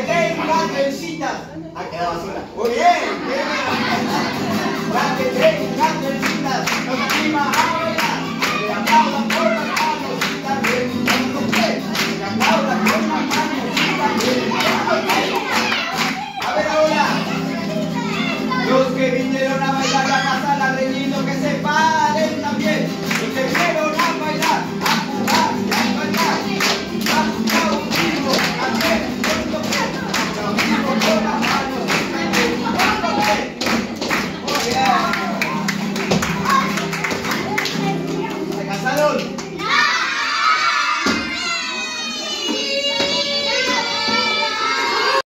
que tenga trencitas. Ha quedado sola.